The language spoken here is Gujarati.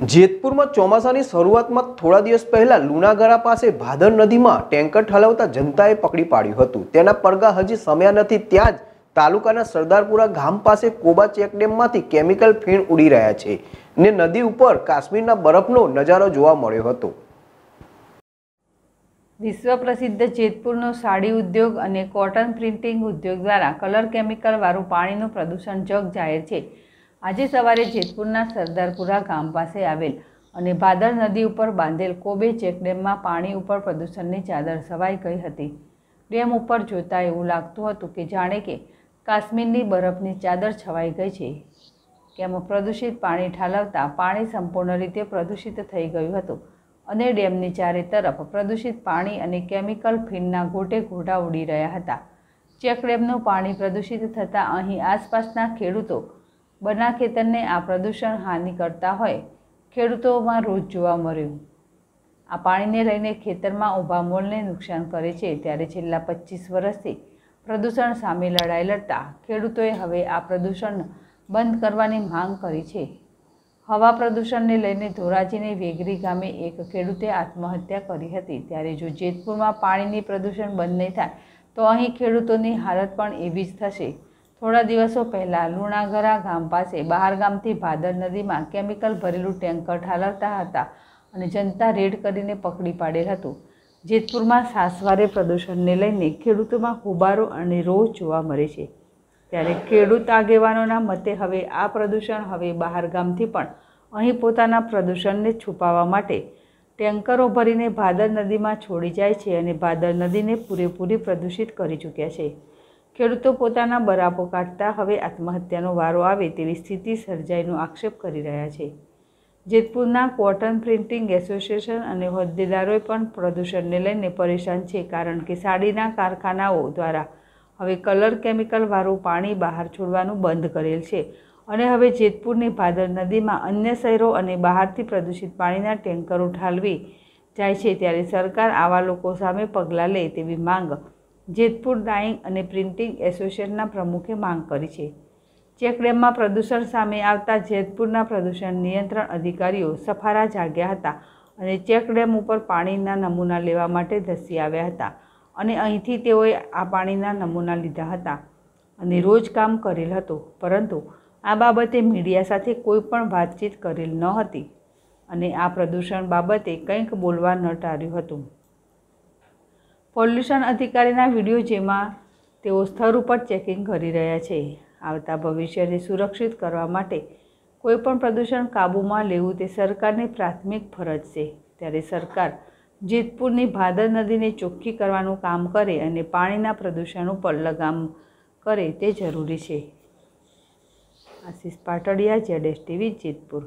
જેતપુરમાં ચોમાસાની શરૂઆતમાં થોડા દિવસ પહેલા લુણાગરા પાસે ભાદર નદીમાં ટેન્કર ઠલાવતા જનતાએ પકડી પાડ્યું હતું. તેના પડઘા હજી સમ્યા નથી, ત્યાં જ તાલુકાના સરદારપુરા ગામ પાસે કોબા ચેકડેમમાંથી કેમિકલ ફીણ ઉડી રહ્યા છે ને નદી ઉપર કાશ્મીરના બરફનો નજારો જોવા મળ્યો હતો. વિશ્વ પ્રસિદ્ધ જેતપુરનો સાડી ઉદ્યોગ અને કોટન પ્રિન્ટિંગ ઉદ્યોગ દ્વારા કલર કેમિકલવાળું પાણીનું પ્રદૂષણ જગ જાહેર છે. આજે સવારે જેતપુરના સરદારપુરા ગામ પાસે આવેલ અને ભાદર નદી ઉપર બાંધેલ કોબે ચેકડેમમાં પાણી ઉપર પ્રદૂષણની ચાદર છવાઈ ગઈ હતી. ડેમ ઉપર જોતાં એવું લાગતું હતું કે જાણે કે કાશ્મીરની બરફની ચાદર છવાઈ ગઈ છે. કેમ પ્રદૂષિત પાણી ઠાલવતા પાણી સંપૂર્ણ રીતે પ્રદૂષિત થઈ ગયું હતું અને ડેમની ચારે તરફ પ્રદૂષિત પાણી અને કેમિકલ ફીણના ઘોટા ઉડી રહ્યા હતા. ચેકડેમનું પાણી પ્રદૂષિત થતાં અહીં આસપાસના ખેડૂતો બના ખેતરને આ પ્રદૂષણ હાનિ કરતા હોય, ખેડૂતોમાં રોજ જોવા મળ્યું. આ પાણીને લઈને ખેતરમાં ઊભા મોલને નુકસાન કરે છે, ત્યારે છેલ્લા પચીસ વર્ષથી પ્રદૂષણ સામે લડાઈ લડતા ખેડૂતોએ હવે આ પ્રદૂષણ બંધ કરવાની માંગ કરી છે. હવા પ્રદૂષણને લઈને ધોરાજીની વેગરી ગામે એક ખેડૂતે આત્મહત્યા કરી હતી, ત્યારે જો જેતપુરમાં પાણીની પ્રદૂષણ બંધ નહીં થાય, તો અહીં ખેડૂતોની હાલત પણ એવી જ થશે. થોડા દિવસો પહેલાં લુણાગરા ગામ પાસે બહાર ગામથી ભાદર નદીમાં કેમિકલ ભરેલું ટેન્કર ઠાલવતા હતા અને જનતા રેડ કરીને પકડી પાડેલ હતું. જેતપુરમાં સાસવારે પ્રદૂષણને લઈને ખેડૂતોમાં હુબારો અને રોષ જોવા મળે છે. ત્યારે ખેડૂત આગેવાનોના મતે હવે આ પ્રદૂષણ હવે બહાર ગામથી પણ અહીં પોતાના પ્રદૂષણને છુપાવવા માટે ટેન્કરો ભરીને ભાદર નદીમાં છોડી જાય છે અને ભાદર નદીને પૂરેપૂરી પ્રદૂષિત કરી ચૂક્યા છે. ખેડૂતો પોતાના બરાપો કાઢતા હવે આત્મહત્યાનો વારો આવે તેવી સ્થિતિ સર્જાઈનો આક્ષેપ કરી રહ્યા છે. જેતપુરના કોટન પ્રિન્ટિંગ એસોસિએશન અને હોદ્દેદારોએ પણ પ્રદૂષણને લઈને પરેશાન છે, કારણ કે સાડીના કારખાનાઓ દ્વારા હવે કલર કેમિકલવાળું પાણી બહાર છોડવાનું બંધ કરેલ છે અને હવે જેતપુરની ભાદર નદીમાં અન્ય શહેરો અને બહારથી પ્રદૂષિત પાણીના ટેન્કરો ઠાલવી જાય છે, ત્યારે સરકાર આવા લોકો સામે પગલાં લે તેવી માંગ જેતપુર ડાઇંગ અને પ્રિન્ટિંગ એસોસિએશનના પ્રમુખે માંગ કરી છે. ચેકડેમમાં પ્રદૂષણ સામે આવતા જેતપુરના પ્રદૂષણ નિયંત્રણ અધિકારીઓ સફારા જાગ્યા હતા અને ચેકડેમ ઉપર પાણીના નમૂના લેવા માટે ધસી આવ્યા હતા અને અહીંથી તેઓએ આ પાણીના નમૂના લીધા હતા અને રોજ કામ કરેલ હતું. પરંતુ આ બાબતે મીડિયા સાથે કોઈ પણ વાતચીત કરેલ ન હતી અને આ પ્રદૂષણ બાબતે કંઈક બોલવા ન ટાર્યું હતું. પોલ્યુશન અધિકારીના વીડિયો જેમાં તેઓ સ્થળ ઉપર ચેકિંગ કરી રહ્યા છે. આવતા ભવિષ્યને સુરક્ષિત કરવા માટે કોઈપણ પ્રદૂષણ કાબૂમાં લેવું તે સરકારની પ્રાથમિક ફરજ છે. ત્યારે સરકાર જેતપુરની ભાદર નદીને ચોખ્ખી કરવાનું કામ કરે અને પાણીના પ્રદૂષણ ઉપર લગામ કરે તે જરૂરી છે. આશીષ પાટડિયા જેડેશ ટીવી, જેતપુર.